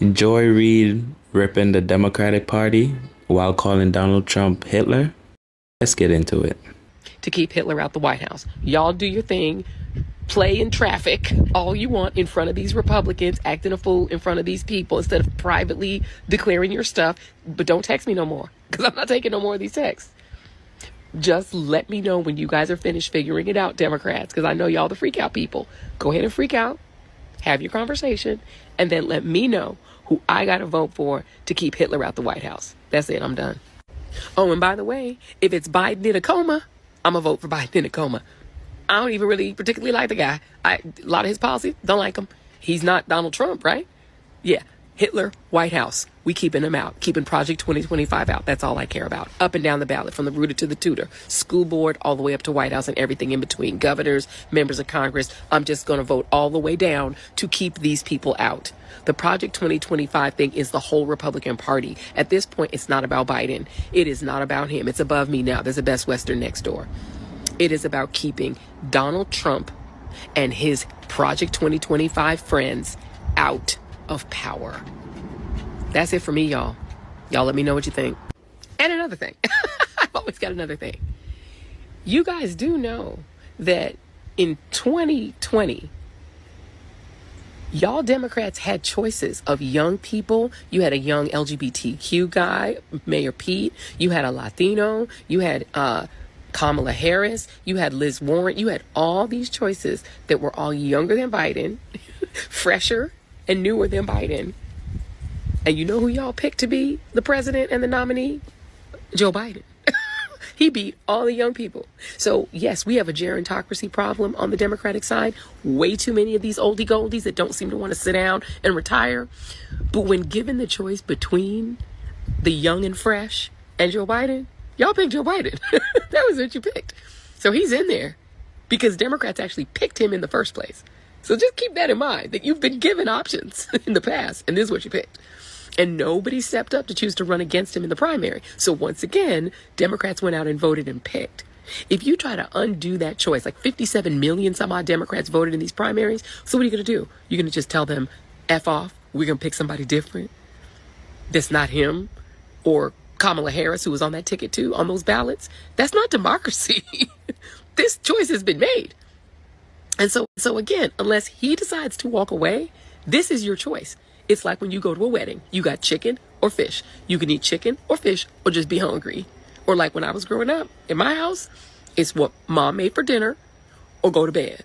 Joy Reid ripping the Democratic Party while calling Donald Trump Hitler? Let's get into it. To keep Hitler out the White House. Y'all do your thing. Play in traffic all you want in front of these Republicans, acting a fool in front of these people instead of privately declaring your stuff. But don't text me no more because I'm not taking no more of these texts. Just let me know when you guys are finished figuring it out, Democrats, because I know y'all the freak out people. Go ahead and freak out, have your conversation, and then let me know who I got to vote for to keep Hitler out the White House. That's it. I'm done. Oh, and by the way, if it's Biden in a coma, I'm going to vote for Biden in a coma. I don't even really particularly like the guy. I, a lot of his policies, don't like him. He's not Donald Trump, right? Yeah. Hitler, White House. We keeping him out, keeping Project 2025 out. That's all I care about. Up and down the ballot, from the rooter to the tutor, school board, all the way up to White House and everything in between. Governors, members of Congress. I'm just going to vote all the way down to keep these people out. The Project 2025 thing is the whole Republican Party. At this point, it's not about Biden. It is not about him. It's above me now. There's a Best Western next door. It is about keeping Donald Trump and his Project 2025 friends out of power. That's it for me, y'all. Y'all let me know what you think. And another thing, I've always got another thing. You guys do know that in 2020, y'all Democrats had choices of young people. You had a young LGBTQ guy, Mayor Pete. You had a Latino. You had uh, Kamala Harris. You had Liz Warren. You had all these choices that were all younger than Biden, fresher and newer than Biden. And you know who y'all picked to be the president and the nominee? Joe Biden. he beat all the young people. So, yes, we have a gerontocracy problem on the Democratic side. Way too many of these oldie goldies that don't seem to want to sit down and retire. But when given the choice between the young and fresh and Joe Biden, y'all picked Joe Biden. that was what you picked. So he's in there because Democrats actually picked him in the first place. So just keep that in mind that you've been given options in the past, and this is what you picked. And nobody stepped up to choose to run against him in the primary. So once again, Democrats went out and voted and picked. If you try to undo that choice, like 57 million some odd Democrats voted in these primaries, so what are you going to do? You're going to just tell them, F off, we're going to pick somebody different that's not him or Kamala Harris, who was on that ticket too, on those ballots? That's not democracy. this choice has been made. And so, so again, unless he decides to walk away, this is your choice. It's like when you go to a wedding, you got chicken or fish. You can eat chicken or fish or just be hungry. Or like when I was growing up in my house, it's what mom made for dinner or go to bed.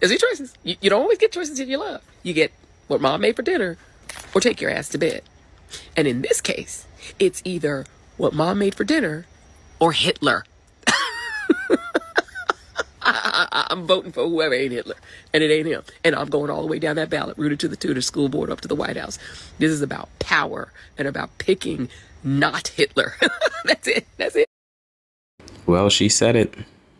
It's your choices. You, you don't always get choices that you love. You get what mom made for dinner or take your ass to bed. And in this case, it's either what mom made for dinner or Hitler. I, am voting for whoever ain't Hitler, and it ain't him. And I'm going all the way down that ballot, rooted to the tutor, school board, up to the White House. This is about power and about picking not Hitler. That's it. That's it. Well, she said it.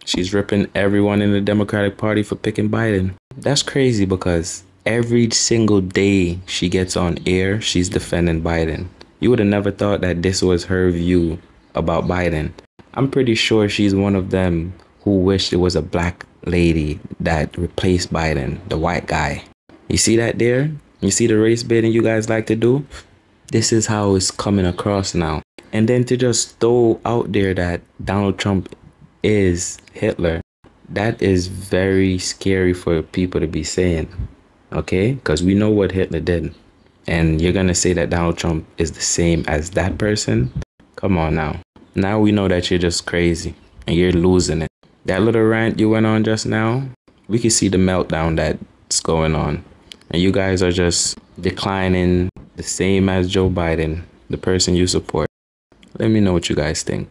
She's ripping everyone in the Democratic Party for picking Biden. That's crazy because every single day she gets on air, she's defending Biden. You would have never thought that this was her view about Biden. I'm pretty sure she's one of them who wished it was a black lady that replaced Biden, the white guy. You see that there? You see the race baiting you guys like to do? This is how it's coming across now. And then to just throw out there that Donald Trump is Hitler, that is very scary for people to be saying. Okay? Because we know what Hitler did. And you're going to say that Donald Trump is the same as that person? Come on now. Now we know that you're just crazy and you're losing it that little rant you went on just now, we can see the meltdown that's going on. And you guys are just declining the same as Joe Biden, the person you support. Let me know what you guys think.